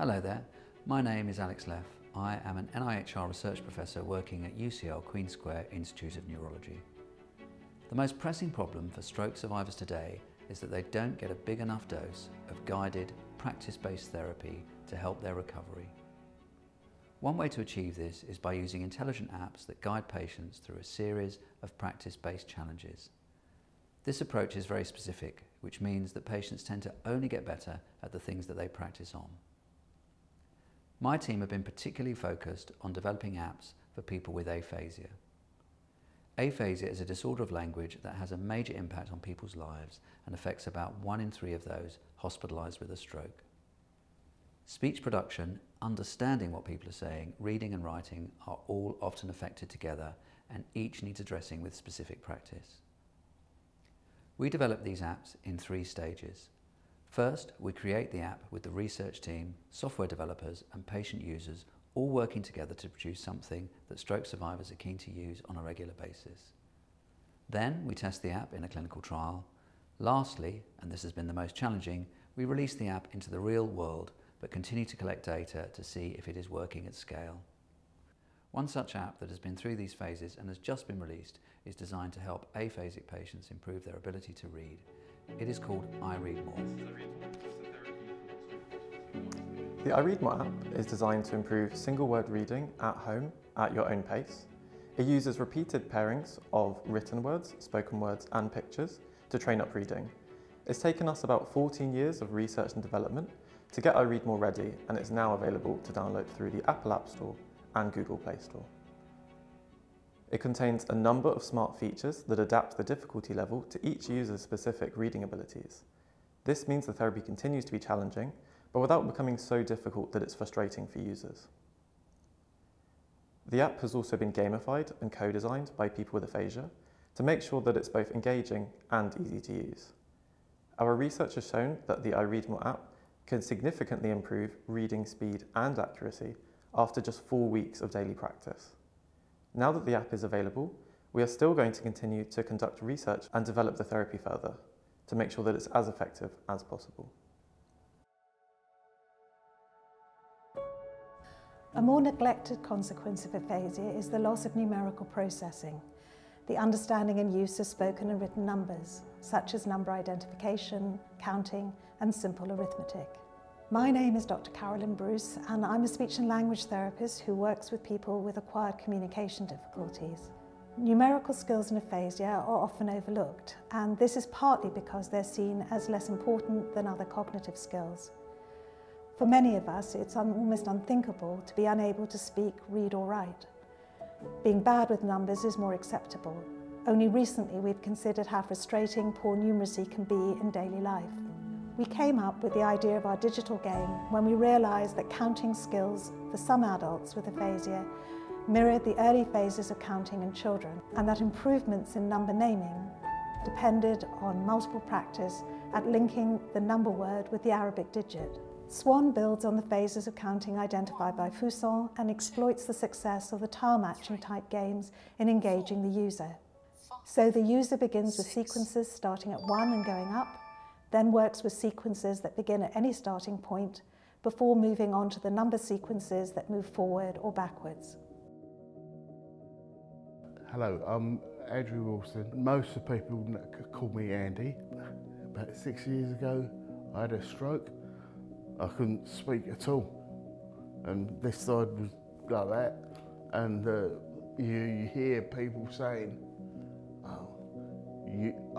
Hello there, my name is Alex Leff. I am an NIHR research professor working at UCL Queen Square Institute of Neurology. The most pressing problem for stroke survivors today is that they don't get a big enough dose of guided, practice-based therapy to help their recovery. One way to achieve this is by using intelligent apps that guide patients through a series of practice-based challenges. This approach is very specific, which means that patients tend to only get better at the things that they practice on. My team have been particularly focused on developing apps for people with aphasia. Aphasia is a disorder of language that has a major impact on people's lives and affects about one in three of those hospitalised with a stroke. Speech production, understanding what people are saying, reading and writing are all often affected together and each needs addressing with specific practice. We develop these apps in three stages. First, we create the app with the research team, software developers and patient users all working together to produce something that stroke survivors are keen to use on a regular basis. Then we test the app in a clinical trial. Lastly, and this has been the most challenging, we release the app into the real world but continue to collect data to see if it is working at scale. One such app that has been through these phases and has just been released is designed to help aphasic patients improve their ability to read it is called iReadMore. The iReadMore app is designed to improve single word reading at home at your own pace. It uses repeated pairings of written words, spoken words and pictures to train up reading. It's taken us about 14 years of research and development to get iReadMore ready and it's now available to download through the Apple App Store and Google Play Store. It contains a number of smart features that adapt the difficulty level to each user's specific reading abilities. This means the therapy continues to be challenging, but without becoming so difficult that it's frustrating for users. The app has also been gamified and co-designed by people with aphasia to make sure that it's both engaging and easy to use. Our research has shown that the iReadMore app can significantly improve reading speed and accuracy after just four weeks of daily practice. Now that the app is available, we are still going to continue to conduct research and develop the therapy further to make sure that it's as effective as possible. A more neglected consequence of aphasia is the loss of numerical processing, the understanding and use of spoken and written numbers, such as number identification, counting and simple arithmetic. My name is Dr. Carolyn Bruce and I'm a speech and language therapist who works with people with acquired communication difficulties. Numerical skills in aphasia are often overlooked and this is partly because they're seen as less important than other cognitive skills. For many of us, it's un almost unthinkable to be unable to speak, read or write. Being bad with numbers is more acceptable. Only recently we've considered how frustrating poor numeracy can be in daily life. We came up with the idea of our digital game when we realised that counting skills for some adults with aphasia mirrored the early phases of counting in children and that improvements in number naming depended on multiple practice at linking the number word with the Arabic digit. Swan builds on the phases of counting identified by Fuson and exploits the success of the tile matching type games in engaging the user. So the user begins with sequences starting at 1 and going up, then works with sequences that begin at any starting point before moving on to the number sequences that move forward or backwards. Hello, I'm Andrew Wilson. Most of people call me Andy. About six years ago, I had a stroke. I couldn't speak at all. And this side was like that. And uh, you, you hear people saying,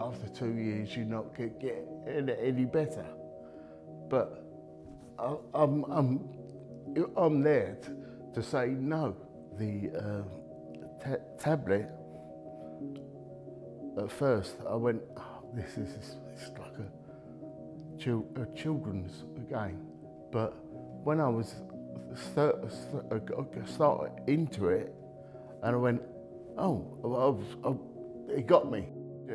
after two years you're not to get any better. But I, I'm, I'm, I'm there to say no. The uh, ta tablet, at first I went, oh, this is it's like a, chil a children's game. But when I was start, started into it, and I went, oh, I was, I, it got me.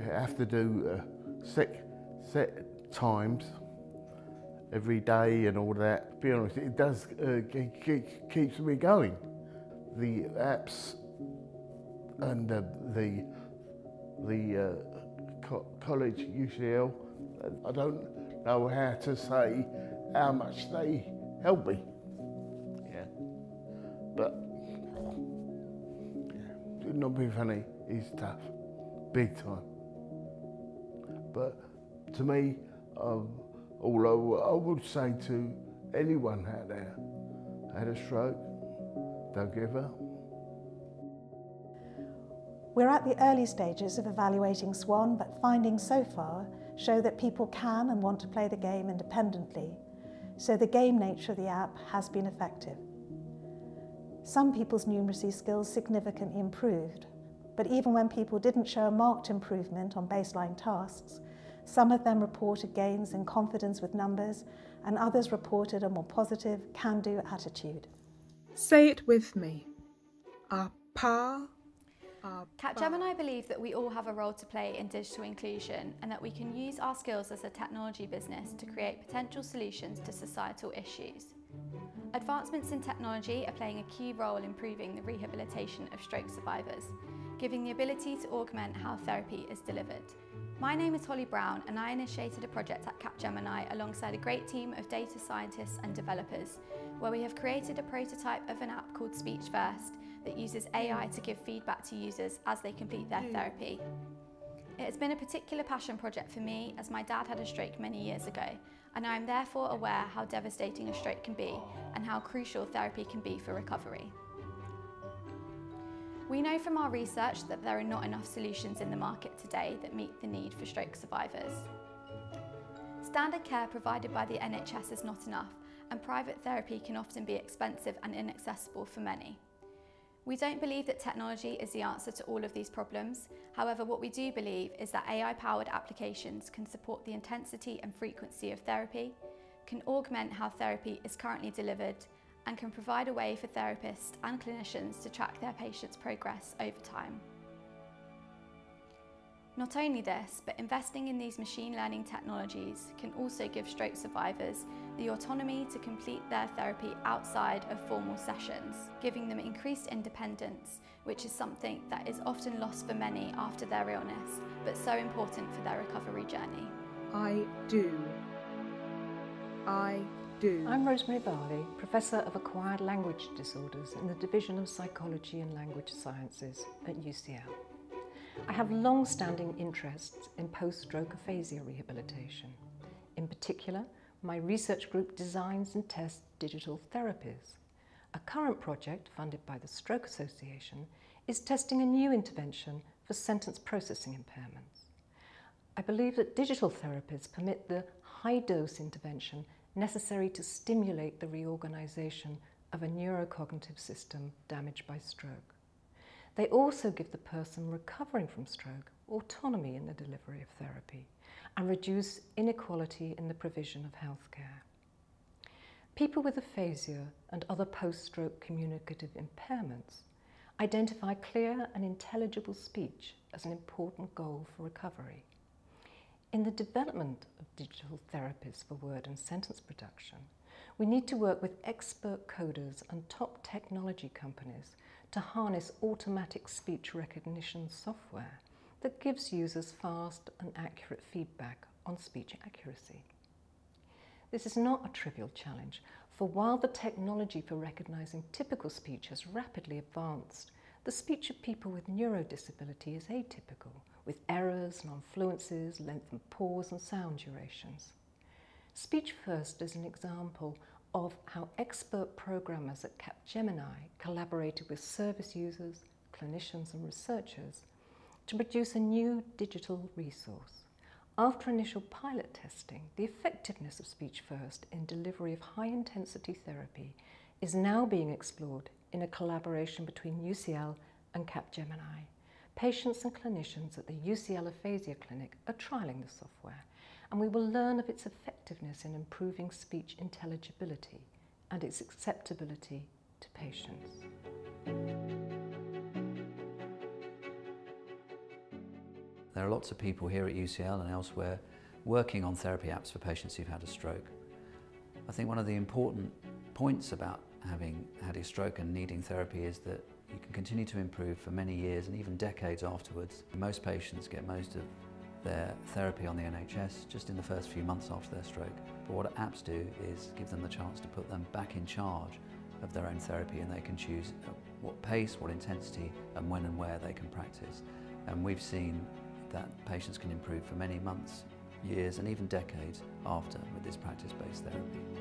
Have to do uh, set, set times every day and all that. To be honest, it does uh, keeps me going. The apps and uh, the the uh, co college UCL, I don't know how to say how much they help me. Yeah, but yeah, not be funny It's tough, big time. But to me, um, all I, I would say to anyone out there had a stroke, don't give up. We're at the early stages of evaluating SWAN, but findings so far show that people can and want to play the game independently, so the game nature of the app has been effective. Some people's numeracy skills significantly improved, but even when people didn't show a marked improvement on baseline tasks, some of them reported gains in confidence with numbers, and others reported a more positive, can-do attitude. Say it with me. A pa Capgemini believe that we all have a role to play in digital inclusion and that we can use our skills as a technology business to create potential solutions to societal issues. Advancements in technology are playing a key role in improving the rehabilitation of stroke survivors, giving the ability to augment how therapy is delivered. My name is Holly Brown and I initiated a project at Capgemini alongside a great team of data scientists and developers, where we have created a prototype of an app called Speech First that uses AI to give feedback to users as they complete their hmm. therapy. It has been a particular passion project for me as my dad had a stroke many years ago and I am therefore aware how devastating a stroke can be and how crucial therapy can be for recovery. We know from our research that there are not enough solutions in the market today that meet the need for stroke survivors. Standard care provided by the NHS is not enough and private therapy can often be expensive and inaccessible for many. We don't believe that technology is the answer to all of these problems. However, what we do believe is that AI-powered applications can support the intensity and frequency of therapy, can augment how therapy is currently delivered, and can provide a way for therapists and clinicians to track their patients' progress over time. Not only this, but investing in these machine learning technologies can also give stroke survivors the autonomy to complete their therapy outside of formal sessions, giving them increased independence, which is something that is often lost for many after their illness, but so important for their recovery journey. I do. I do. I'm Rosemary Varley, Professor of Acquired Language Disorders in the Division of Psychology and Language Sciences at UCL. I have long-standing interests in post-stroke aphasia rehabilitation. In particular, my research group designs and tests digital therapies. A current project funded by the Stroke Association is testing a new intervention for sentence processing impairments. I believe that digital therapies permit the high-dose intervention necessary to stimulate the reorganization of a neurocognitive system damaged by stroke. They also give the person recovering from stroke autonomy in the delivery of therapy and reduce inequality in the provision of healthcare. People with aphasia and other post-stroke communicative impairments identify clear and intelligible speech as an important goal for recovery. In the development of digital therapies for word and sentence production, we need to work with expert coders and top technology companies to harness automatic speech recognition software that gives users fast and accurate feedback on speech accuracy. This is not a trivial challenge, for while the technology for recognizing typical speech has rapidly advanced, the speech of people with neurodisability is atypical, with errors, non-fluences, length and pause and sound durations. Speech First is an example of how expert programmers at Capgemini collaborated with service users, clinicians and researchers to produce a new digital resource. After initial pilot testing, the effectiveness of Speech First in delivery of high-intensity therapy is now being explored in a collaboration between UCL and Capgemini. Patients and clinicians at the UCL Aphasia Clinic are trialling the software and we will learn of its effectiveness in improving speech intelligibility and its acceptability to patients. There are lots of people here at UCL and elsewhere working on therapy apps for patients who've had a stroke. I think one of the important points about having had a stroke and needing therapy is that you can continue to improve for many years and even decades afterwards. Most patients get most of their therapy on the NHS just in the first few months after their stroke. But what apps do is give them the chance to put them back in charge of their own therapy and they can choose uh, what pace, what intensity and when and where they can practice. And we've seen that patients can improve for many months, years and even decades after with this practice-based therapy.